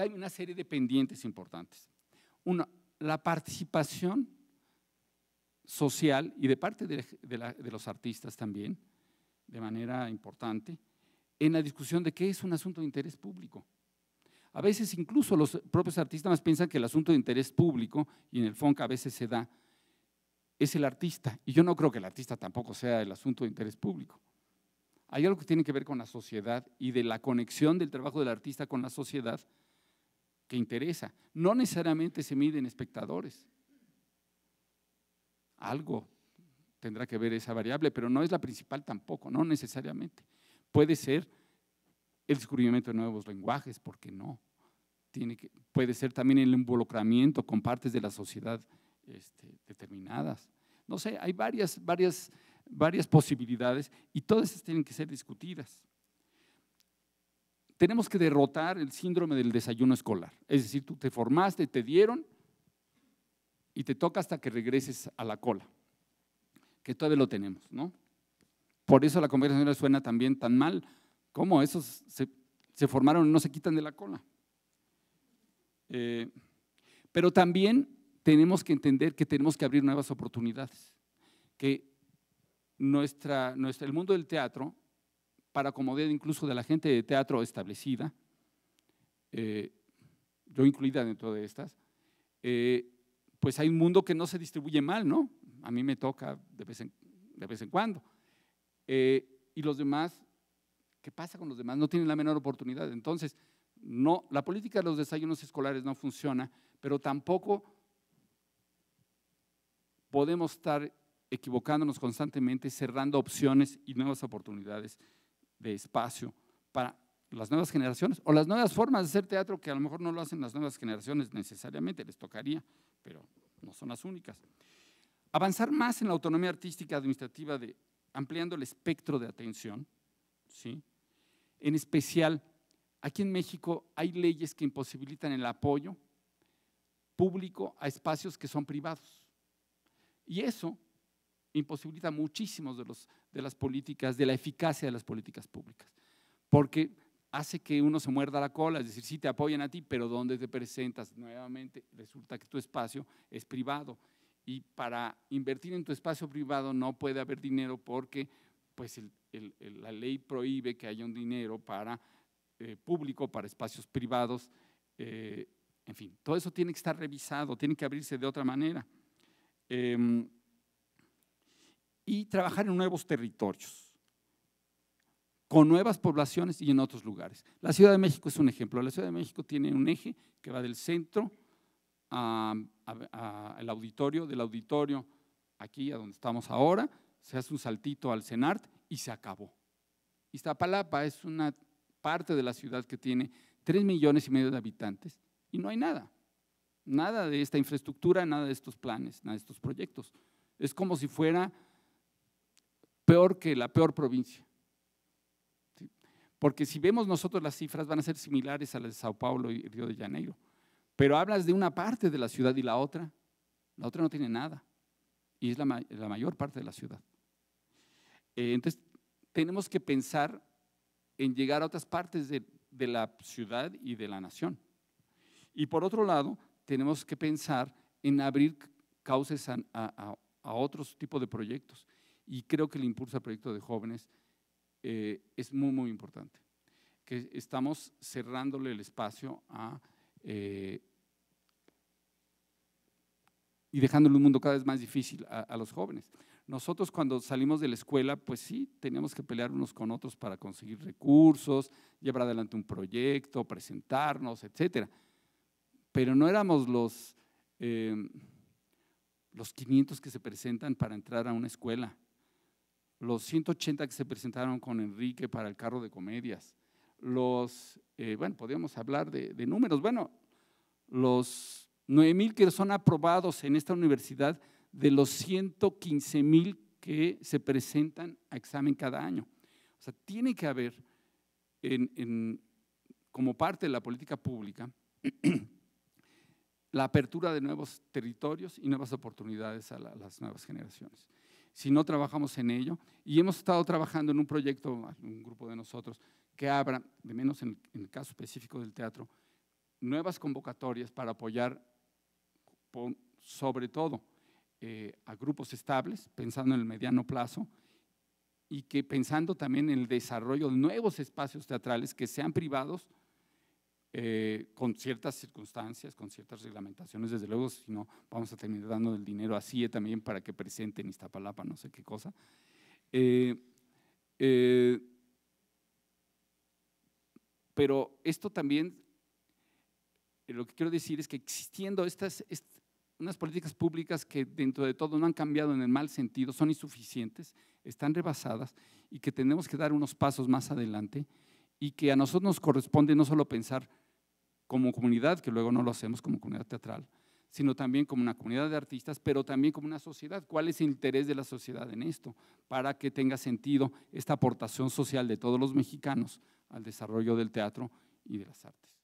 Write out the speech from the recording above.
hay una serie de pendientes importantes. Una, la participación social y de parte de, de, los artistas también, de manera importante, en la discusión de qué es un asunto de interés público. A veces incluso los propios artistas piensan que el asunto de interés público, y en el FONC a veces se da, es el artista. Y yo no creo que el artista tampoco sea el asunto de interés público. Hay algo que tiene que ver con la sociedad y de la conexión del trabajo del artista con la sociedad que interesa. No necesariamente se miden espectadores. Algo tendrá que ver esa variable, pero no es la principal tampoco, no necesariamente. Puede ser el descubrimiento de nuevos lenguajes, ¿por qué no? Tiene que, puede ser también el involucramiento con partes de la sociedad este, determinadas. No sé, hay varias, varias, varias posibilidades y todas tienen que ser discutidas. Tenemos que derrotar el síndrome del desayuno escolar. Es decir, tú te formaste, te dieron y te toca hasta que regreses a la cola, que todavía lo tenemos, ¿no? Por eso la conversación suena también tan mal, ¿Cómo? Esos se, formaron y no se quitan de la cola. Eh, pero también tenemos que entender que tenemos que abrir nuevas oportunidades, que nuestra, nuestra, el mundo del teatro, para comodidad incluso de la gente de teatro establecida, eh, yo incluida dentro de estas, eh, pues hay un mundo que no se distribuye mal, ¿no? A mí me toca de vez en, de vez en cuando. y los demás ¿Qué pasa con los demás? No tienen la menor oportunidad. Entonces, no, la política de los desayunos escolares no funciona, pero tampoco podemos estar equivocándonos constantemente, cerrando opciones y nuevas oportunidades de espacio para las nuevas generaciones o las nuevas formas de hacer teatro que a lo mejor no lo hacen las nuevas generaciones necesariamente, les tocaría, pero no son las únicas. Avanzar más en la autonomía artística administrativa de ampliando el espectro de atención, ¿sí? En especial, aquí en México hay leyes que imposibilitan el apoyo público a espacios que son privados. Y eso imposibilita muchísimos de, los, de las políticas, de la eficacia de las políticas públicas, porque hace que uno se muerda la cola, es decir, sí te apoyan a ti, pero donde te presentas nuevamente resulta que tu espacio es privado. Y para invertir en tu espacio privado no puede haber dinero porque pues la ley prohíbe que haya un dinero para eh, público, para espacios privados, eh, en fin, todo eso tiene que estar revisado, tiene que abrirse de otra manera. Em, y trabajar en nuevos territorios, con nuevas poblaciones y en otros lugares. La Ciudad de México es un ejemplo. La Ciudad de México tiene un eje que va del centro al auditorio, del auditorio aquí a donde estamos ahora, se hace un saltito al CENART y se acabó. Iztapalapa es una parte de la ciudad que tiene 3 millones y medio de habitantes y no hay nada. Nada de esta infraestructura, nada de estos planes, nada de estos proyectos. Es como si fuera peor que la peor provincia. Porque si vemos nosotros las cifras van a ser similares a las de Sao Paulo y Río de Janeiro. Pero hablas de una parte de la ciudad y la otra, la otra no tiene nada. Y es la mayor parte de la ciudad. Eh, entonces, tenemos que pensar en llegar a otras partes de, la ciudad y de la nación. Y por otro lado, tenemos que pensar en abrir cauces a, otros tipos de proyectos. Y creo que el impulso al proyecto de jóvenes eh, es muy, muy importante. Que estamos cerrándole el espacio a, eh, y dejándole un mundo cada vez más difícil a los jóvenes. Nosotros cuando salimos de la escuela, pues sí, teníamos que pelear unos con otros para conseguir recursos, llevar adelante un proyecto, presentarnos, etcétera. Pero no éramos los, em, los 500 que se presentan para entrar a una escuela, los 180 que se presentaron con Enrique para el carro de comedias, los, eh, bueno, podríamos hablar de, números, bueno, los 9 mil que son aprobados en esta universidad de los 115 mil que se presentan a examen cada año. O sea, tiene que haber, como parte de la política pública, la apertura de nuevos territorios y nuevas oportunidades a, las nuevas generaciones. Si no trabajamos en ello, y hemos estado trabajando en un proyecto, un grupo de nosotros, que abra, de menos en, el caso específico del teatro, nuevas convocatorias para apoyar sobre todo eh, a grupos estables, pensando en el mediano plazo, y que pensando también en el desarrollo de nuevos espacios teatrales que sean privados, eh, con ciertas circunstancias, con ciertas reglamentaciones, desde luego, si no, vamos a terminar dando el dinero así también para que presenten Iztapalapa, no sé qué cosa. Eh, pero esto también, lo que quiero decir es que existiendo estas, unas políticas públicas que dentro de todo no han cambiado en el mal sentido, son insuficientes, están rebasadas y que tenemos que dar unos pasos más adelante y que a nosotros nos corresponde no solo pensar como comunidad, que luego no lo hacemos como comunidad teatral, sino también como una comunidad de artistas, pero también como una sociedad. ¿Cuál es el interés de la sociedad en esto? Para que tenga sentido esta aportación social de todos los mexicanos al desarrollo del teatro y de las artes.